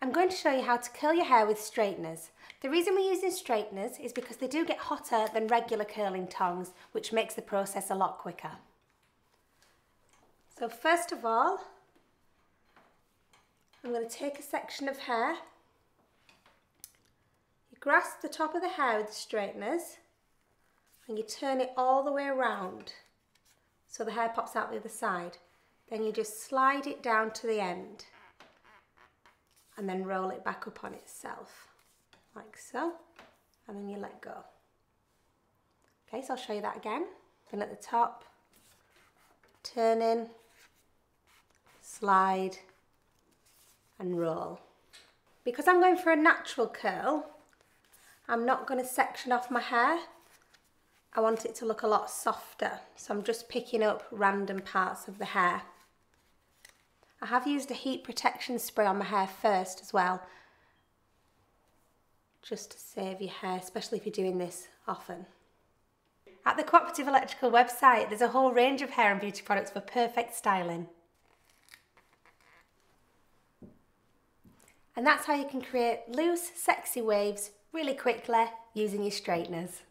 I'm going to show you how to curl your hair with straighteners. The reason we're using straighteners is because they do get hotter than regular curling tongs, which makes the process a lot quicker. So first of all, I'm going to take a section of hair. You grasp the top of the hair with the straighteners and you turn it all the way around so the hair pops out the other side. Then you just slide it down to the end and then roll it back up on itself like so and then you let go. Okay, so I'll show you that again. Then at the top, turn in, slide and roll. Because I'm going for a natural curl, I'm not going to section off my hair. I want it to look a lot softer, so I'm just picking up random parts of the hair. I have used a heat protection spray on my hair first as well, just to save your hair, especially if you're doing this often. At the Cooperative Electrical website, there's a whole range of hair and beauty products for perfect styling. And that's how you can create loose, sexy waves really quickly using your straighteners.